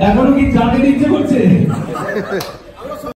এখনও কি চাকরি ইচ্ছে করছে?